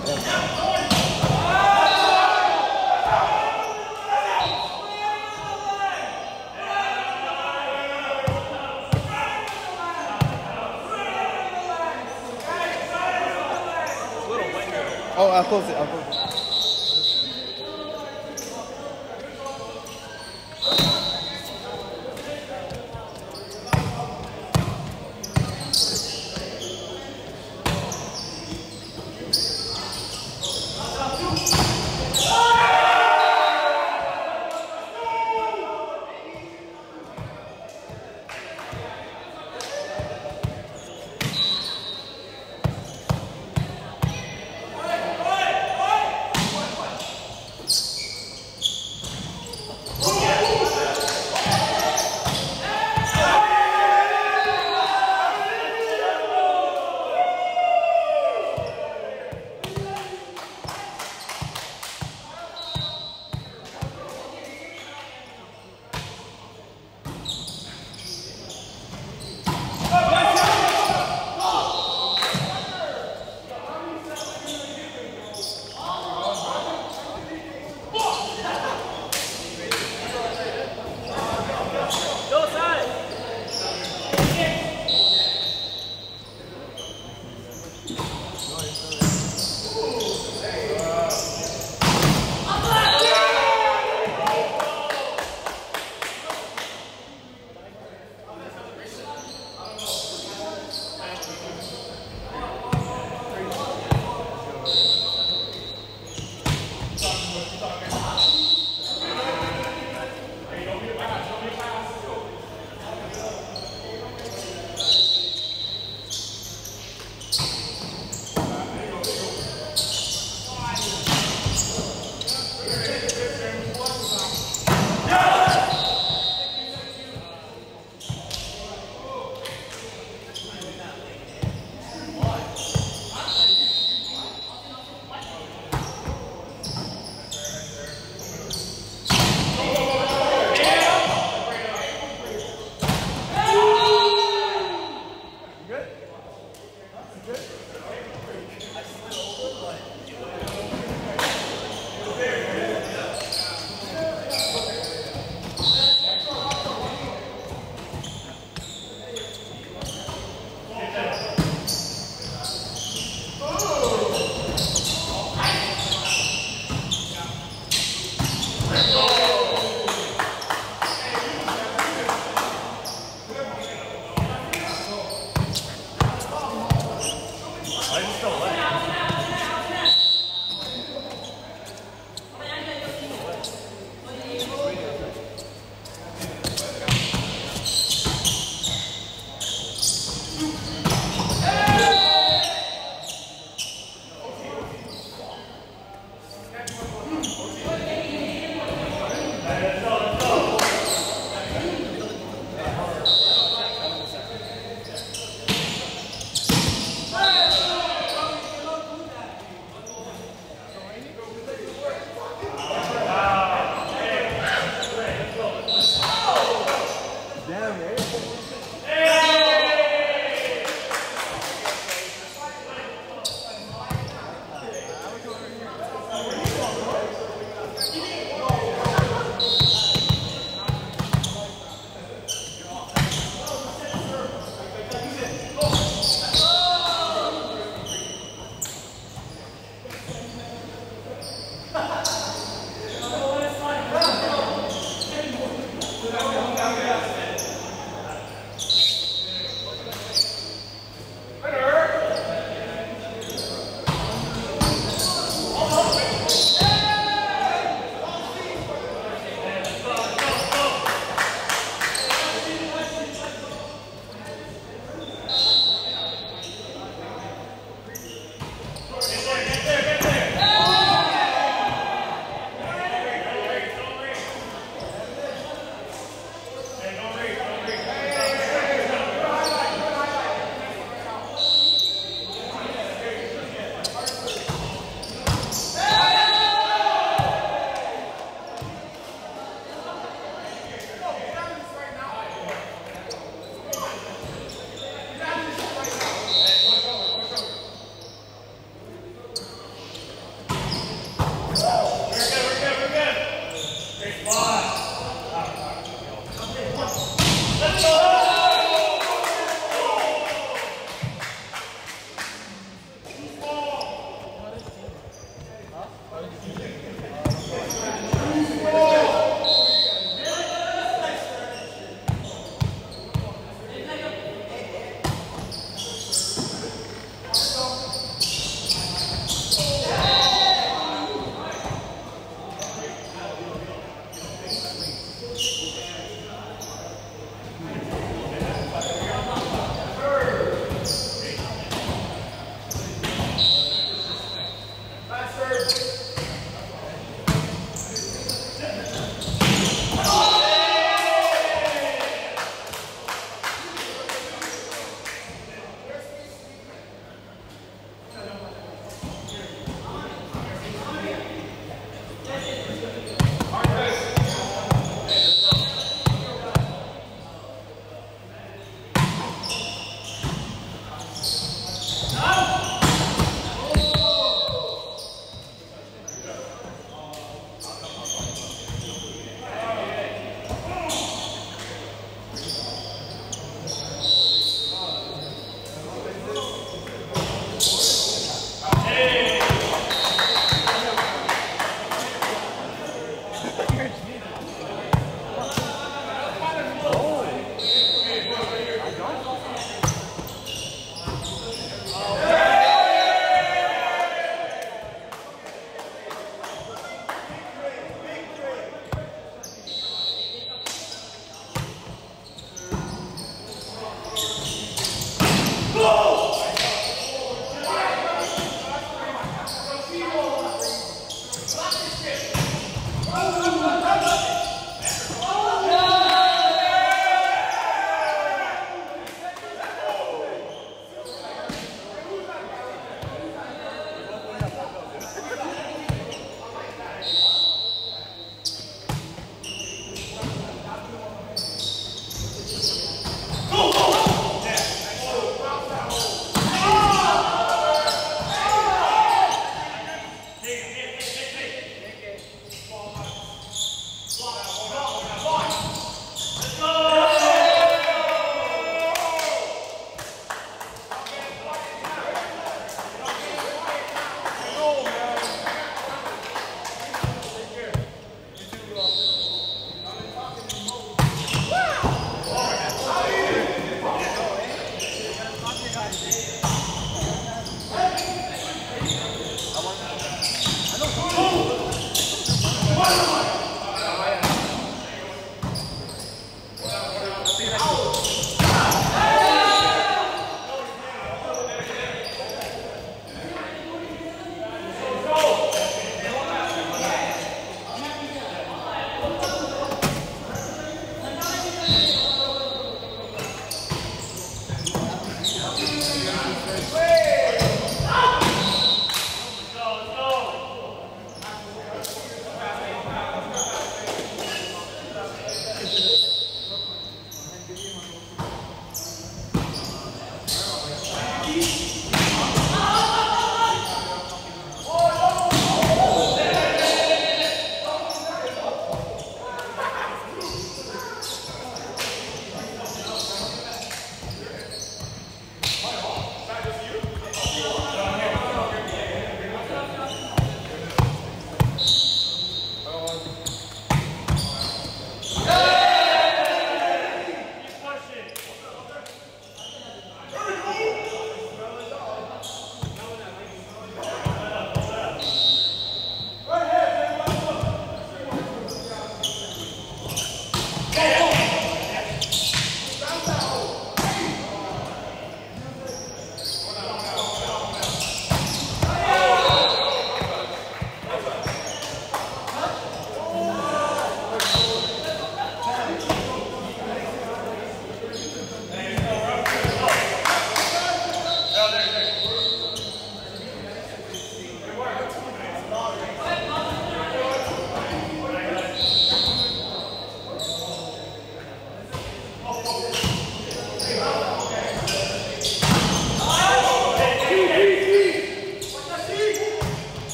at them. Oh, I'll close it. I'll close it.